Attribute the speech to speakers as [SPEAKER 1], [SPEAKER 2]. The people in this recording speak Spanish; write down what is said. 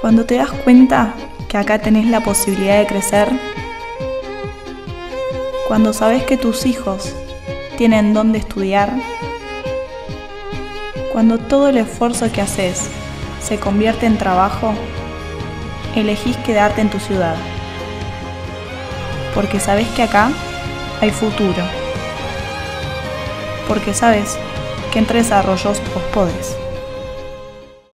[SPEAKER 1] Cuando te das cuenta que acá tenés la posibilidad de crecer, cuando sabes que tus hijos tienen dónde estudiar, cuando todo el esfuerzo que haces se convierte en trabajo, elegís quedarte en tu ciudad, porque sabes que acá hay futuro, porque sabes que entre desarrollos vos podés.